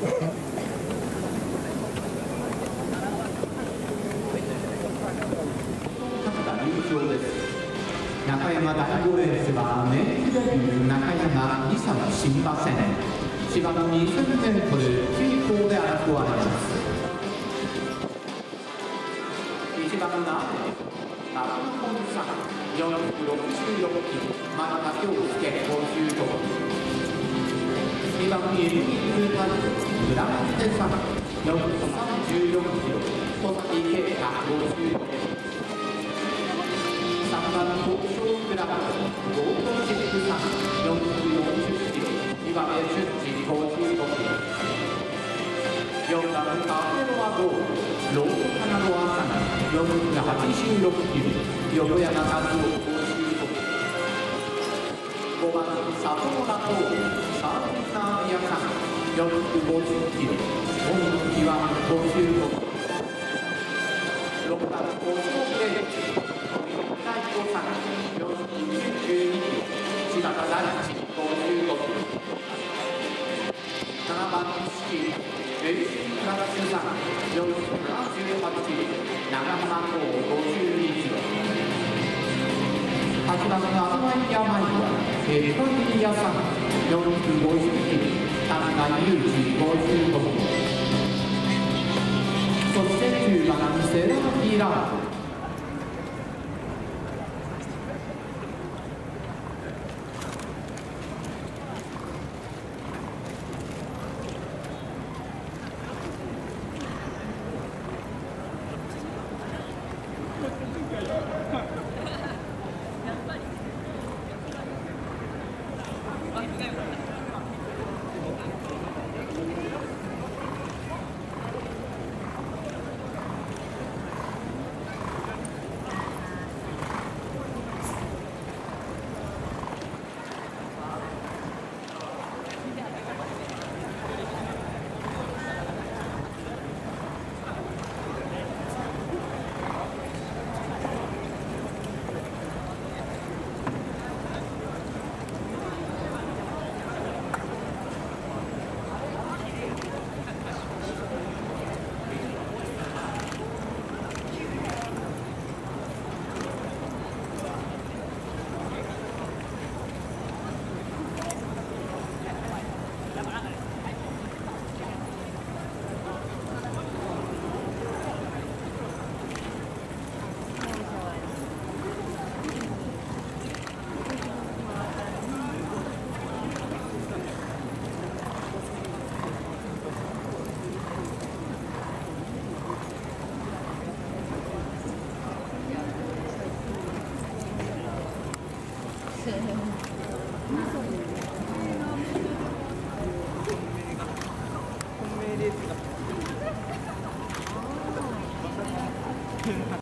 中山大号列はメインデビュー中山伊佐の新馬戦芝の 2000m 急行で争われます。1番がマクコンさん466キロ真田恭介55キロ2番エルミングタルグランテさん434キロ小崎慶太55キ3番東証クラブ。ゴールドチックさん440キロ2番エチュッチ55キロ4番カフェロアゴーロードカナロアさん486キロ横山和夫55キロ5番サトモラコーサーフィナーミヤさん450キロ本木は55キロ6番コスモプレイさん4 9 2キロ柴田大地55キロ7番式レイシンプラスさん478キロ長浜港52キロ8番のアドマイヤマイはエトリアさん450キロ田中裕二55そして9番セラピーラー。